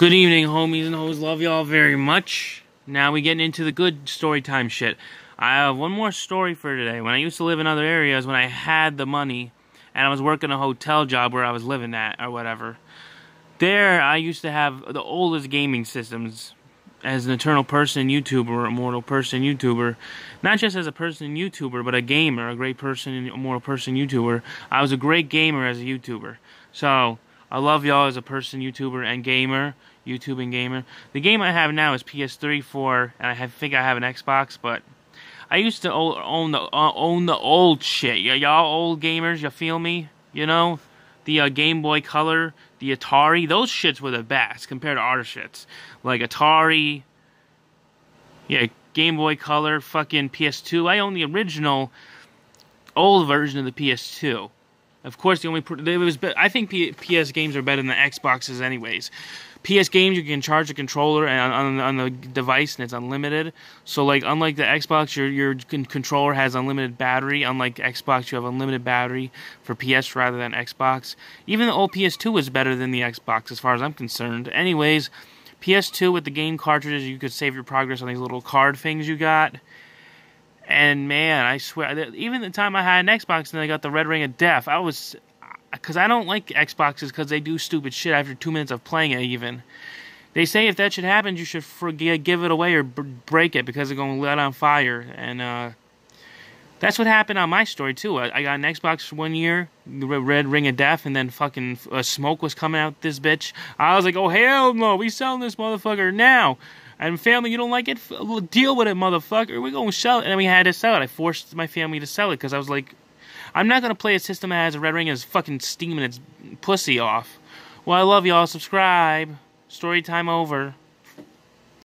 Good evening, homies and hoes. Love y'all very much. Now we getting into the good story time shit. I have one more story for today. When I used to live in other areas, when I had the money and I was working a hotel job where I was living at or whatever, there I used to have the oldest gaming systems as an eternal person YouTuber, immortal person YouTuber, not just as a person YouTuber, but a gamer, a great person, immortal person YouTuber. I was a great gamer as a YouTuber. So I love y'all as a person YouTuber and gamer, YouTube and gamer. The game I have now is PS3, 4, and I have, think I have an Xbox, but I used to own the uh, own the old shit. Y'all old gamers, you feel me? You know, the uh, Game Boy Color, the Atari, those shits were the best compared to our shits. Like Atari, yeah, Game Boy Color, fucking PS2. I own the original old version of the PS2. Of course, the only it was. I think PS games are better than the Xboxes, anyways. PS games you can charge the controller and on, on, the device and it's unlimited. So like unlike the Xbox, your your controller has unlimited battery. Unlike Xbox, you have unlimited battery for PS rather than Xbox. Even the old PS2 was better than the Xbox as far as I'm concerned. Anyways, PS2 with the game cartridges, you could save your progress on these little card things you got. And man, I swear, even the time I had an Xbox and I got the Red Ring of Death, I was because I don't like Xboxes because they do stupid shit after two minutes of playing it. Even they say if that should happen, you should forget, give it away or break it because they're going to let on fire. And uh, that's what happened on my story too. I, I, got an Xbox one year, Red Ring of Death, and then fucking uh, smoke was coming out this bitch. I was like, oh hell no, we selling this motherfucker now. And family, you don't like it? Deal with it, motherfucker. We're gonna sell it. And we had to sell it. I forced my family to sell it because I was like, I'm not gonna play a system that has a red ring and is fucking steaming its pussy off. Well, I love y'all. Subscribe. Story time over.